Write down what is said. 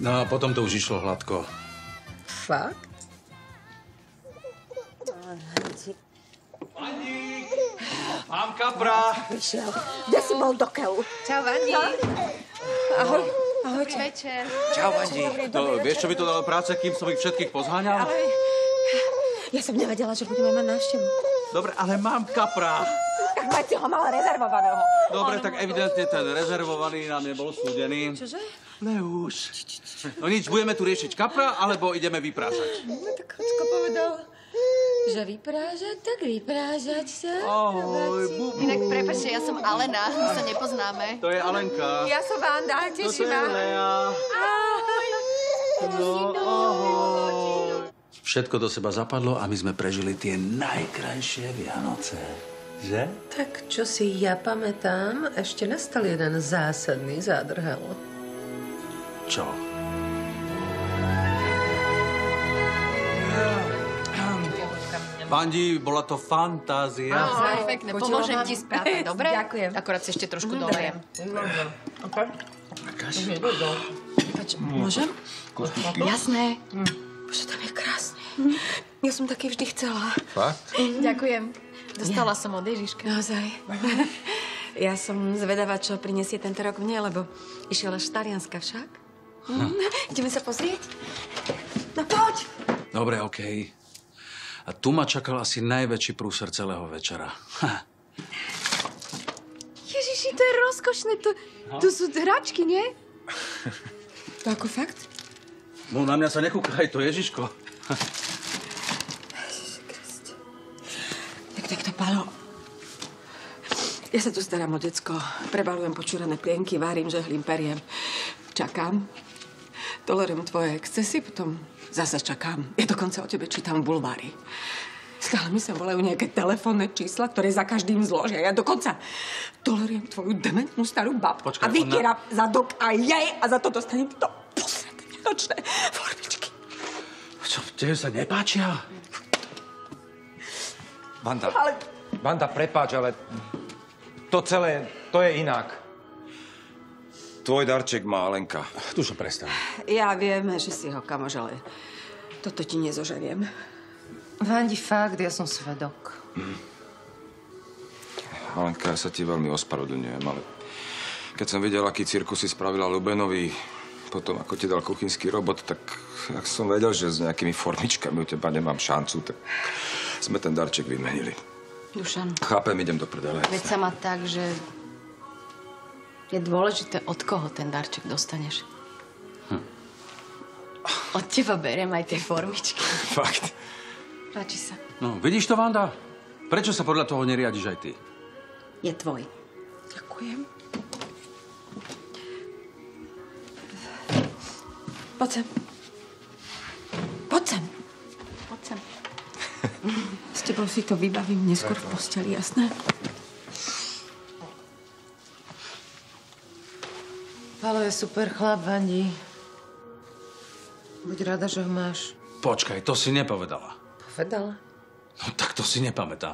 No a potom to už išlo hladko. Fakt? Mám kapra! Vyšiel. Kde si bol do keľu? Čau, Vandi. Ahoj. Ahoj. Dobrý večer. Čau, Vandi. No, vieš, čo by to dalo práce, kým som ich všetkých pozháňal? Ja som nevedela, že budeme mať návštevu. Dobre, ale mám kapra. Tak mať si ho mal rezervovaného. Dobre, tak evidentne ten rezervovaný nám nebol súdený. Čože? Leus. No nič, budeme tu riešiť kapra, alebo ideme vyprážať? No tak Kočko povedal, že vyprážať, tak vyprážať sa. Ahoj, bubu. Inak prepačte, ja som Alena, my sa nepoznáme. To je Alenka. Ja som Vanda, Toto je teším ma. Lea. Ahoj. No, ahoj. Všetko do seba zapadlo a my sme prežili tie najkrajšie Vianoce. Že? Tak čo si ja pamätám, ešte nastal jeden zásadný zádrhel. Čo? Bandi, bola to fantázia. Perfektne, pomôžem ti správať, dobre? Ďakujem. Akorát si ešte trošku doliem. Pač, môžem? Jasné. Bože, tam je krásne. Ja som taký vždy chcela. Fakt? Ďakujem. Dostala som od Ježiška. Naozaj. Ja som zvedavá, čo prinesie tento rok mne, lebo išiel až z Talianska však. Hm. Ideme sa pozrieť? No poď! Dobre, okej. A tu ma čakal asi najväčší prúser celého večera. Ha. Ježiši, to je rozkošné. To, to sú hračky, nie? To ako fakt? No na mňa sa nekúkaj, to Ježiško. Tak takto, Palo. Ja sa tu starám o decko. Prebalujem počúrané plienky, varím, žehlím, periem. Čakám. Tolerujem tvoje excesy, potom zase čakám. Ja dokonca o tebe čítam v bulvári. Stále mi sa volajú nejaké telefónne čísla, ktoré za každým zložia. Ja dokonca tolerujem tvoju dementnú starú babku. Počkaj, a ona- vykieram zadok aj jej a za to dostanem to posledné nočné formičky. Čo, tebe sa nepáčia? Vanda, Ale Vanda, prepáč, ale to celé, to je inak. Tvoj darček má Alenka. Tu sa prestaň. ja viem, že si ho kamož, ale toto ti nezožeriem. Vandi, fakt, ja som svedok. Alenka, ja sa ti veľmi ospravedlňujem, ale keď som videl, aký cirkus si spravila Lubenovi, potom ako ti dal kuchynský robot, tak ak som vedel, že s nejakými formičkami u teba nemám šancu, tak sme ten darček vymenili. Dušan, Chápem, idem do prdele. veď sa má tak, že je dôležité, od koho ten darček dostaneš. Od teba beriem aj tie formičky. Fakt. Páči sa. No, vidíš to, Vanda? Prečo sa podľa toho neriadiš aj ty? Je tvoj. Ďakujem. Poď sem. Poď sem. Poď sem. S tebou si to vybavím neskôr v posteli, jasné? Palo je super chlap, Vandi. Buď rada, že ho máš. Počkaj, to si nepovedala. Povedala. No tak to si nepamätám.